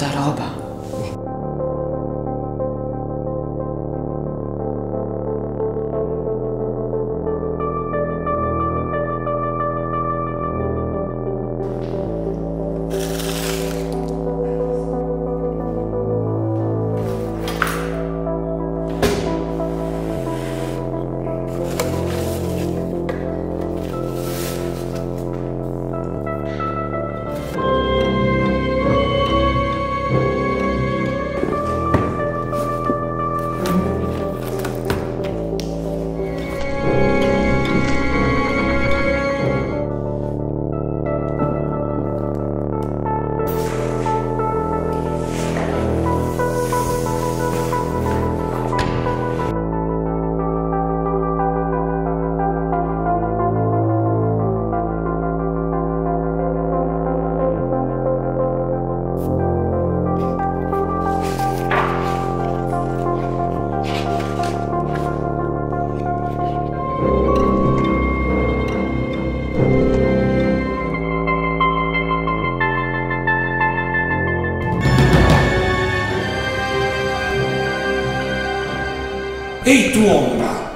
Daroba. Ehi tu ombra,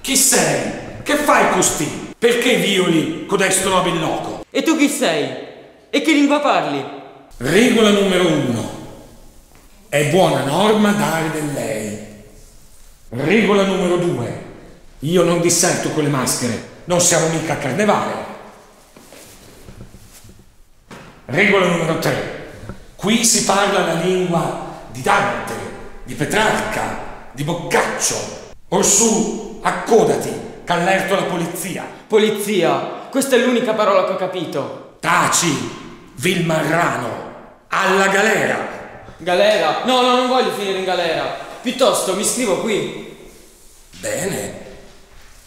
chi sei? Che fai costì? Perché violi codesto nobilloco? E tu chi sei? E che lingua parli? Regola numero uno. È buona norma dare del lei. Regola numero due. Io non disserto con le maschere, non siamo mica a carnevale. Regola numero tre. Qui si parla la lingua di Dante, di Petrarca, di Boccaccio. Orsù, accodati, che allerto la polizia. Polizia, questa è l'unica parola che ho capito. Taci, vil marrano, alla galera. Galera? No, no, non voglio finire in galera. Piuttosto mi scrivo qui. Bene,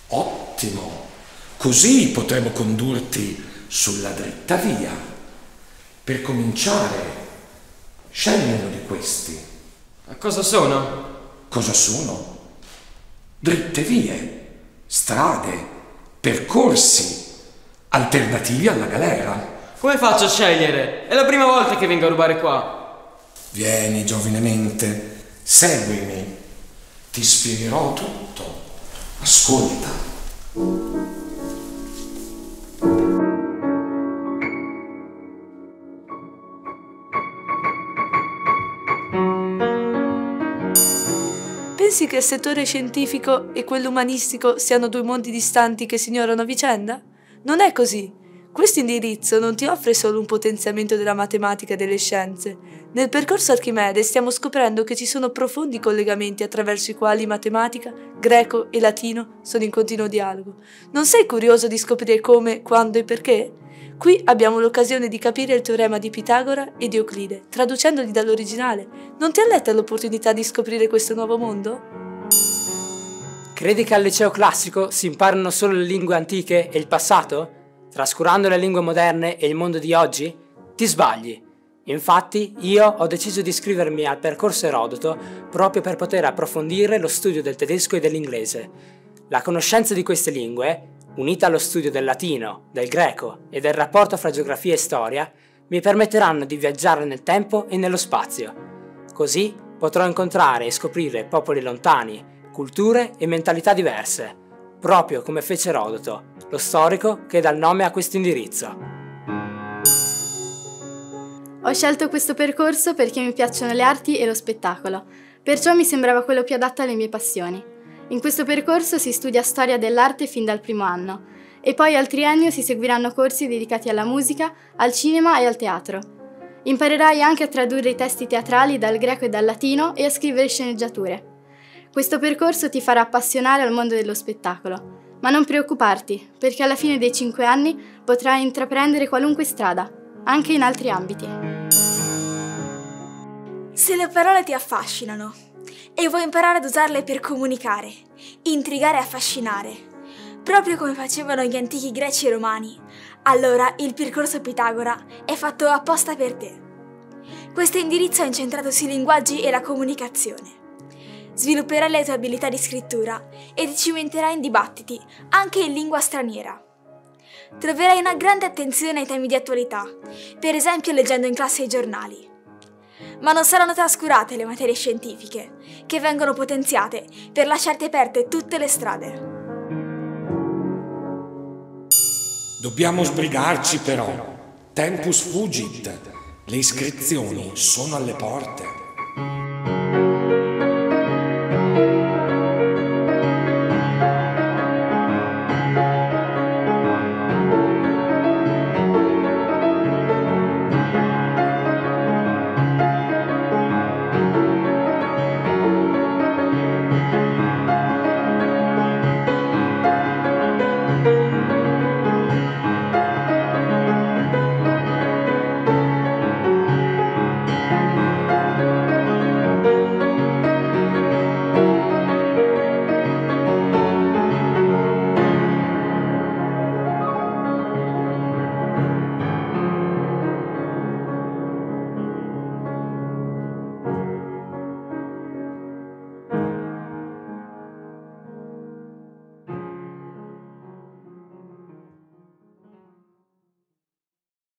ottimo. Così potremo condurti sulla dritta via. Per cominciare, scegli uno di questi. A cosa sono? Cosa sono? Dritte vie strade, percorsi alternativi alla galera. Come faccio a scegliere? È la prima volta che vengo a rubare qua. Vieni giovinemente, seguimi, ti spiegherò tutto. Ascolta. Che il settore scientifico e quello umanistico siano due mondi distanti che si ignorano a vicenda? Non è così. Questo indirizzo non ti offre solo un potenziamento della matematica e delle scienze. Nel percorso Archimede stiamo scoprendo che ci sono profondi collegamenti attraverso i quali matematica, greco e latino sono in continuo dialogo. Non sei curioso di scoprire come, quando e perché? Qui abbiamo l'occasione di capire il teorema di Pitagora e di Euclide, traducendoli dall'originale. Non ti alletta l'opportunità di scoprire questo nuovo mondo? Credi che al liceo classico si imparano solo le lingue antiche e il passato? Trascurando le lingue moderne e il mondo di oggi? Ti sbagli. Infatti, io ho deciso di iscrivermi al percorso Erodoto proprio per poter approfondire lo studio del tedesco e dell'inglese. La conoscenza di queste lingue unita allo studio del latino, del greco e del rapporto fra geografia e storia, mi permetteranno di viaggiare nel tempo e nello spazio. Così potrò incontrare e scoprire popoli lontani, culture e mentalità diverse, proprio come fece Erodoto, lo storico che dà il nome a questo indirizzo. Ho scelto questo percorso perché mi piacciono le arti e lo spettacolo, perciò mi sembrava quello più adatto alle mie passioni. In questo percorso si studia storia dell'arte fin dal primo anno e poi al triennio si seguiranno corsi dedicati alla musica, al cinema e al teatro. Imparerai anche a tradurre i testi teatrali dal greco e dal latino e a scrivere sceneggiature. Questo percorso ti farà appassionare al mondo dello spettacolo, ma non preoccuparti, perché alla fine dei cinque anni potrai intraprendere qualunque strada, anche in altri ambiti. Se le parole ti affascinano, e vuoi imparare ad usarle per comunicare, intrigare e affascinare, proprio come facevano gli antichi greci e romani, allora il percorso Pitagora è fatto apposta per te. Questo indirizzo è incentrato sui linguaggi e la comunicazione. Svilupperai le tue abilità di scrittura e ti cimenterai in dibattiti, anche in lingua straniera. Troverai una grande attenzione ai temi di attualità, per esempio leggendo in classe i giornali ma non saranno trascurate le materie scientifiche, che vengono potenziate per lasciarti aperte tutte le strade. Dobbiamo sbrigarci però. Tempus fugit. Le iscrizioni sono alle porte.